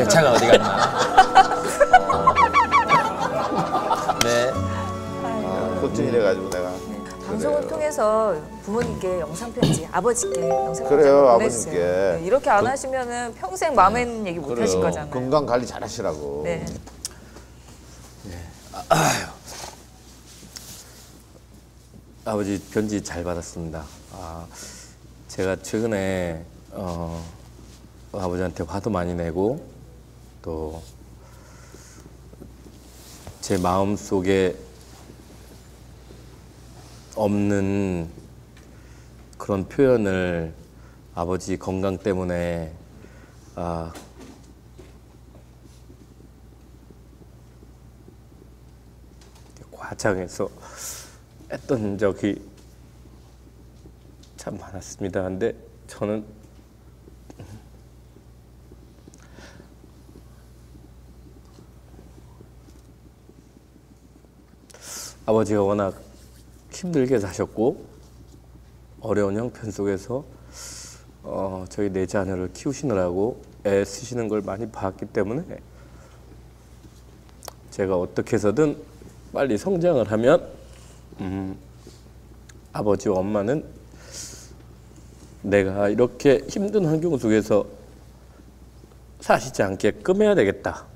내 차가 어디 갔나. 네. 걱정이래가지고 내가. 방송을 그래요. 통해서 부모님께 영상 편지, 아버지께 영상 편지 그래요. 아버님께. 네, 이렇게 안 하시면은 평생 마음에 있는 얘기 못 하실. 거잖아요. 건강 관리 잘 하시라고. 네. 아버지 편지 잘 받았습니다. 아, 제가 최근에 어, 아버지한테 화도 많이 내고 또 제 마음 속에 없는 그런 표현을 아버지 건강 때문에 아, 과장해서 했던 적이 참 많았습니다. 근데 저는 아버지가 워낙 힘들게 사셨고 어려운 형편 속에서 어, 저희 네 자녀를 키우시느라고 애 쓰시는 걸 많이 봤기 때문에 제가 어떻게 해서든 빨리 성장을 하면 음, 아버지와 엄마는 내가 이렇게 힘든 환경 속에서 사시지 않게끔 해야 되겠다.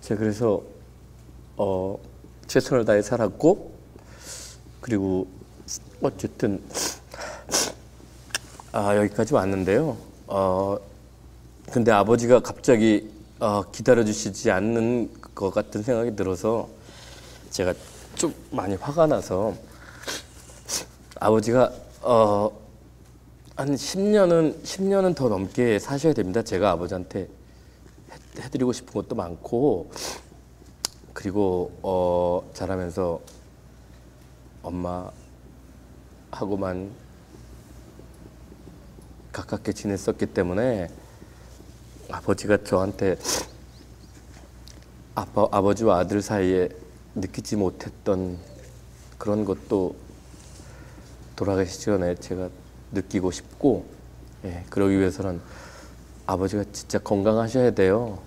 제가 그래서 어, 최선을 다해 살았고 그리고 어쨌든 아, 여기까지 왔는데요. 어, 근데 아버지가 갑자기 어, 기다려주시지 않는 것 같은 생각이 들어서 제가 좀 많이 화가 나서 아버지가 어, 한 10년은 10년은 더 넘게 사셔야 됩니다. 제가 아버지한테 해- 해드리고 싶은 것도 많고 그리고 어, 자라면서 엄마하고만 가깝게 지냈었기 때문에 아버지가 저한테 아빠, 아버지와 아들 사이에 느끼지 못했던 그런 것도 돌아가시기 전에 제가 느끼고 싶고 예, 그러기 위해서는 아버지가 진짜 건강하셔야 돼요.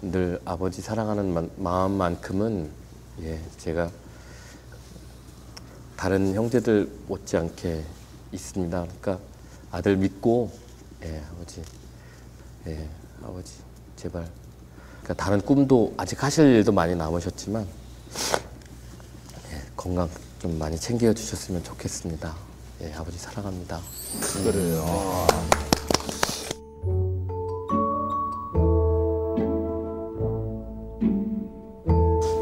늘 아버지 사랑하는 마, 마음만큼은 예, 제가 다른 형제들 못지않게 있습니다. 그러니까 아들 믿고 예, 아버지 예, 아버지 제발 그러니까 다른 꿈도 아직 하실 일도 많이 남으셨지만 예, 건강 좀 많이 챙겨 주셨으면 좋겠습니다. 예, 아버지 사랑합니다. 그래요.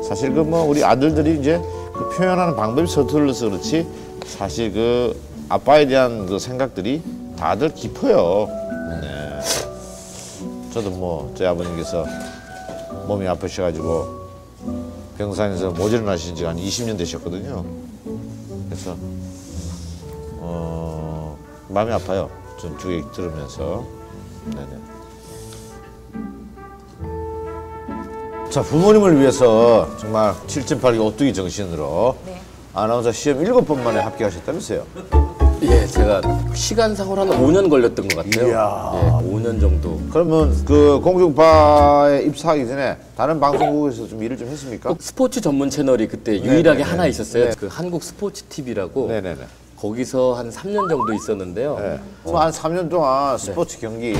사실 그 뭐 우리 아들들이 이제 그 표현하는 방법이 서툴러서 그렇지 사실 그 아빠에 대한 그 생각들이 다들 깊어요. 네. 저도 뭐 저희 아버님께서 몸이 아프셔가지고 병산에서 모질을 하신 지가 한 20년 되셨거든요. 그래서 어, 마음이 아파요. 전 두 개 들으면서. 네네. 자, 부모님을 위해서 정말 7.8기 오뚜기 정신으로 네. 아나운서 시험 일곱 번 만에 합격하셨다면서요? 예, 제가 시간상으로 한 5년 걸렸던 것 같아요. 이야. 예, 5년 정도. 그러면 그 공중파에 입사하기 전에 다른 방송국에서 좀 일을 좀 했습니까? 꼭 스포츠 전문 채널이 그때 유일하게 네네. 하나 있었어요. 네. 그 한국 스포츠 TV라고. 네네네. 거기서 한 3년 정도 있었는데요. 네. 한 3년 동안 스포츠 경기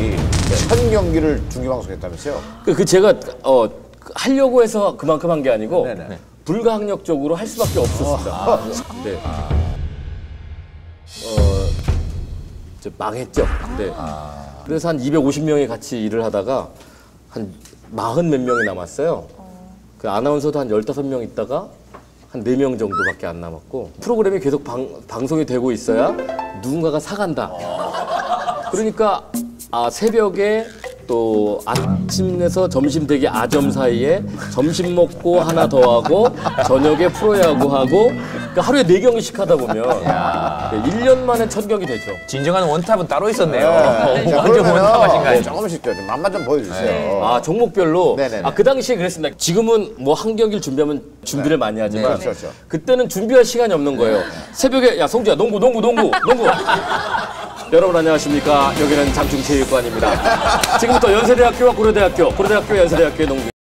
천 경기를 중계방송했다면서요? 그, 그 제가 어그 하려고 해서 그만큼 한 게 아니고 네네. 불가항력적으로 할 수밖에 없었습니다. 네. 어, 이제 망했죠. 네. 그래서 한 250명이 같이 일을 하다가 한 40 몇 명이 남았어요. 그 아나운서도 한 15명 있다가 한 4명 정도밖에 안 남았고 프로그램이 계속 방, 방송이 되고 있어야 누군가가 사간다. 그러니까 아, 새벽에 또 아침에서 점심 되기 아점 사이에 점심 먹고 하나 더 하고 저녁에 프로야구 하고 그러니까 하루에 네 경기씩 하다 보면 네, 1년 만에 천 경기 되죠. 진정한 원탑은 따로 있었네요. 네. 자, 완전 원탑하신 거 그러면 아니에요? 조금씩 좀 맛만 좀 보여주세요. 아 종목별로 네네네. 아그 당시에 그랬습니다. 지금은 뭐 한 경기를 준비하면 준비를 많이 하지만 네, 그렇죠, 그렇죠. 그때는 준비할 시간이 없는 거예요. 새벽에 야 성주야 농구 농구 농구 농구 여러분 안녕하십니까? 여기는 장충체육관입니다. 지금부터 연세대학교와 고려대학교, 고려대학교 연세대학교의 농구